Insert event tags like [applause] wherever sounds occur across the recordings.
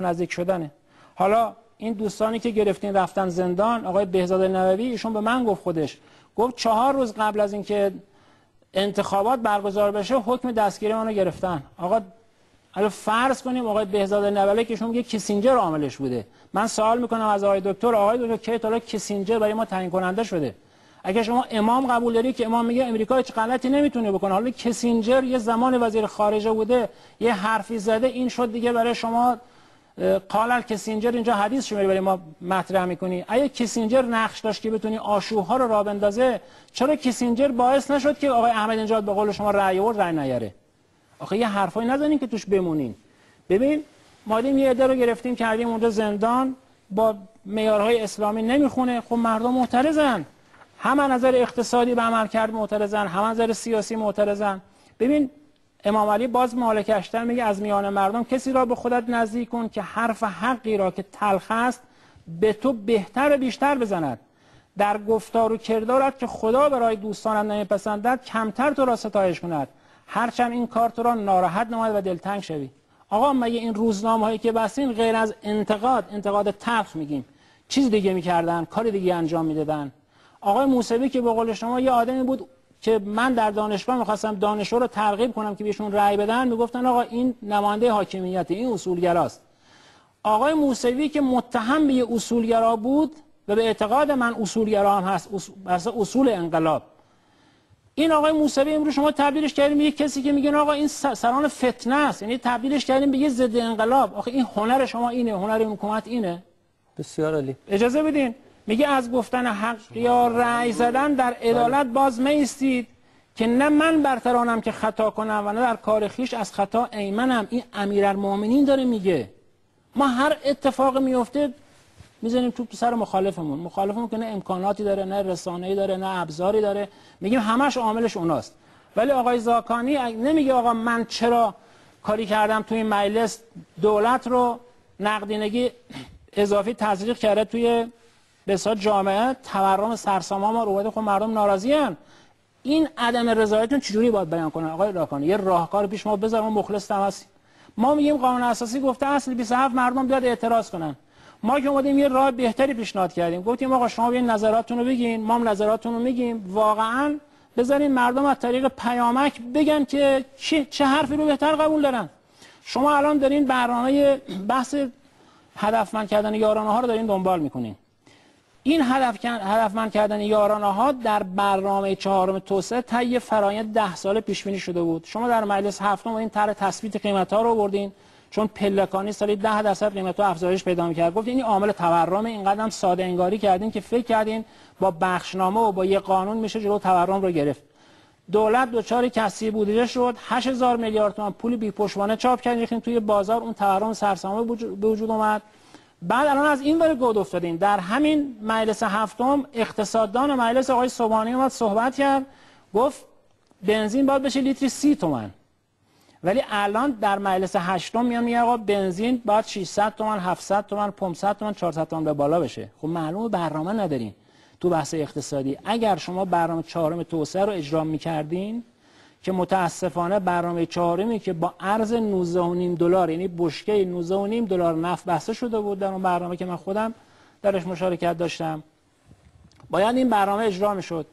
نزدیک شدنه. حالا این دوستانی که گرفتین رفتن زندان آقای بهزاد نووی ایشون به من گفت خودش. گفت چهار روز قبل از اینکه انتخابات برگزار بشه حکم دستگیری منو گرفتن. آقا حالا فرض کنیم آقای بهزاد نووی که شما میگه کیسینجر عاملش بوده. من سوال می‌کنم از آقای دکتر آقای دکتر کی تا کیسینجر برای ما تعیین کننده شده؟ اگه شما امام قبول داری که امام میگه امریکا هیچ غلطی نمی‌تونه بکنه. حالا کیسینجر یه زمان وزیر خارجه بوده یه حرفی زده این شد دیگه برای شما قال کیسینجر اینجا حدیث شما برای ما مطرح می‌کنی. اگه کیسینجر نقش داشت که بتونی آشوبها رو راه بندازه چرا کیسینجر باعث نشد که آقای احمد نژاد به قول شما رأی آورد رأی نیاره؟ آخه یه حرفایی نزنین که توش بمونین. ببین ما یه عده رو گرفتیم کردیم اونجا زندان با معیارهای اسلامی نمی‌خونه. خب مردم معترضن. هم نظر اقتصادی به عمل کرد معترضن هم نظر سیاسی معترضن. ببین امام علی باز مالکشتر میگه از میان مردم کسی را به خودت نزدیک کن که حرف حقی را که تلخ است به تو بهتر و بیشتر بزند. در گفتار و کردارت که خدا برای دوستانت نمیپسندد کمتر تو را ستایش کند. هرچند این کار تو را ناراحت نماید و دلتنگ شوی. آقا مگه این روزنامه هایی که بستین غیر از انتقاد انتقاد تلخ میگیم؟ چیز دیگه می‌کردن کار دیگه انجام می‌دادن. آقای موسوی که به قول شما یه آدمی بود که من در دانشگاه می‌خواستم دانشجو رو ترغیب کنم که بهشون رأی بدن می‌گفتن آقا این نماینده حاکمیت این اصولگراست. آقای موسوی که متهم به یه اصولگرا بود و به اعتقاد من اصولگرا هم هست اصول انقلاب. این آقای موسوی امروز شما تبدیلش کردیم یه کسی که میگن آقا این سران فتنه است. یعنی تبدیلش کردیم به یه ضد انقلاب. آخه این هنر شما اینه هنر حکومت اینه. بسیار عالی. اجازه بدین. میگه از گفتن حق یا رأی زدن در عدالت باز میستید که نه من برترانم که خطا کنم و نه در کار خیش از خطا ایمنم. این امیرالمومنین داره میگه. ما هر اتفاق میفته می‌زنیم تو سر مخالفمون. مخالفمون که نه امکاناتی داره نه رسانه‌ای داره نه ابزاری داره. میگیم همش عاملش اوناست. ولی آقای زاکانی نمیگه آقا من چرا کاری کردم توی این مجلس دولت رو نقدینگی اضافی تزریق کرده توی بسیار جامعه تورم سرساما ما رو خب مردم ناراضی هن. این عدم رضایتون چجوری باید بیان کنه؟ آقای راکانی یه راهکار پیش ما بذار ما مخلص ما میگیم قانون اساسی گفته اصل 27 مردم بیاد اعتراض کنن. ما که اومدیم یه راه بهتری پیشنهاد کردیم. گفتیم آقا شما بیاین نظراتتون رو بگین ما هم نظراتتون رو میگیم. واقعا بذارین مردم از طریق پیامک بگن که چه, چه حرفی رو بهتر قبول دارن. شما الان دارین برنامه بحث هدفمند کردن یارانه ها رو دارین دنبال می‌کنین. این هدف هدفمند کردن یارانه ها در برنامه چهارم توسعه طی فرایند ده سال پیش بینی شده بود. شما در مجلس هفتم این طرح تثبیت قیمت ها رو بردین چون پلکانی سالی 10 درصد قیمت ها افزایش پیدا می‌کرد. گفت این عامل تورم این قدم ساده انگاری کردین که فکر کردین با بخشنامه و با یه قانون میشه جلو تورم رو گرفت. دولت دچار کسی بودجه شد. 8000 میلیارد تومان پول بی پشتوانه چاپ کردین توی بازار اون تورم سرسامه به وجود اومد. بعد الان از این ور گود افتادین در همین مجلس هفتم اقتصاددان مجلس آقای صبحانی اومد صحبت کرد. گفت بنزین باید بشه لیتری سی تومن. ولی الان در مجلس هشتم میان میگه آقا بنزین باید 600 تومن 700 تومن 500 تومن 400 تومن به بالا بشه. خب معلومه برنامه ندارین تو بحث اقتصادی. اگر شما برنامه چهارم توسعه رو اجرا می‌کردین که متاسفانه برنامه چهارمی که با ارز 19.5 دلار یعنی بشکه 19.5 دلار نفت بسته شده بود در اون برنامه که من خودم درش مشارکت داشتم. باید این برنامه اجرا می‌شد.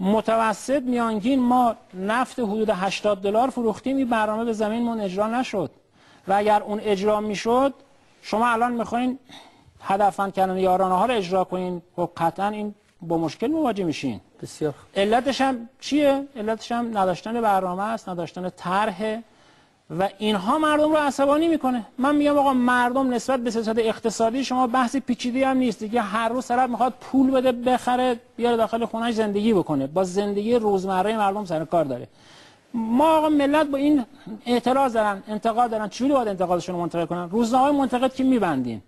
متوسط میانگین ما نفت حدود 80 دلار فروختیم این برنامه به زمینمون اجرا نشد. و اگر اون اجرا می‌شد شما الان می‌خواین هدفمند کردن یارانه ها رو اجرا کنین خب قطعا این با مشکل مواجه میشین. بسیار علتش هم چیه؟ علتش هم نداشتن برنامه است نداشتن طرح و اینها مردم رو عصبانی می‌کنه. من میگم آقا مردم نسبت به سیاست اقتصادی شما بحث پیچیده هم نیست. دیگه هر روز طرف می‌خواد پول بده بخره بیاره داخل خونش زندگی بکنه. با زندگی روزمره مردم سر کار داره. ما آقا ملت با این اعتراض دارن انتقاد دارن. چجوری باید انتقادشون رو منتقل کنن؟ روزنامه منتقد که میبندین.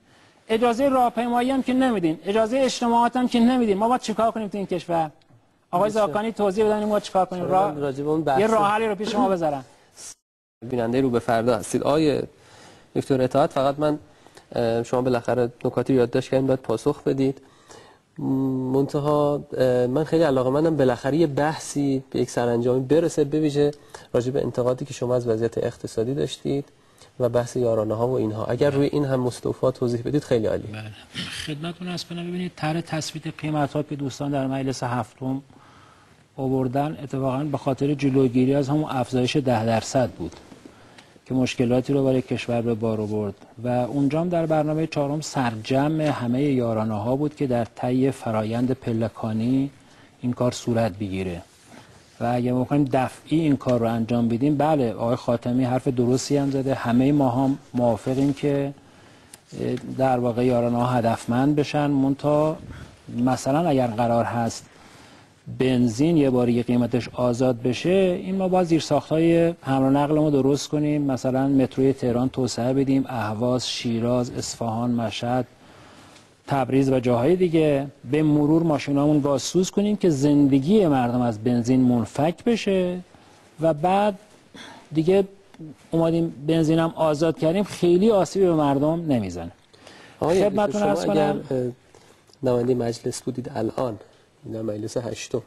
اجازه راهپیمایی هم که نمیدین. اجازه اجتماعات هم که نمیدین. ما باید چیکار کنیم تو این کشور؟ آقای زاکانی توضیح بدن ما چیکار کنیم؟ راه یه راه حلی رو پیش ما بذارن. [clears throat] بیننده رو به فردا هستید. آیه دکتر اطاعت فقط من شما بالاخره نکاتی یادداشت کردین باید پاسخ بدید. منتها من خیلی علاقه مندم بالاخره یه بحثی به یک سرانجامی برسه بویژه راجع به انتقادی که شما از وضعیت اقتصادی داشتید و بحث یارانه ها و اینها. اگر روی این هم مستوفا توضیح بدید خیلی عالی بله. خدمتتون از کنم ببینید طرح تثبیت قیمت ها که دوستان در مجلس هفتم آوردن اتفاقا به خاطر جلوگیری از همون افزایش ده درصد بود که مشکلاتی رو برای کشور به بار آورد. و اونجا هم در برنامه چهارم سرجم همه یارانه ها بود که در طی فرایند پلکانی این کار صورت بگیره. و اگه ما دفعی این کار رو انجام بدیم بله آقای خاتمی حرف درستی هم زده. همه ما هم موافقیم که در واقع یارانه ها هدفمند بشن. منتها مثلا اگر قرار هست بنزین یه باری قیمتش آزاد بشه این ما باز زیر های حمل و نقل ما درست کنیم. مثلا متروی تهران توسعه بدیم اهواز شیراز اصفهان مشهد تبریز و جاهای دیگه. به مرور ماشینامون گازسوز کنیم که زندگی مردم از بنزین منفک بشه و بعد دیگه اومدیم بنزینم آزاد کردیم. خیلی آسیبی به مردم نمی‌زنه. خدمتتون عرض کنم. نماینده مجلس بودید الان این مجلس هشتم.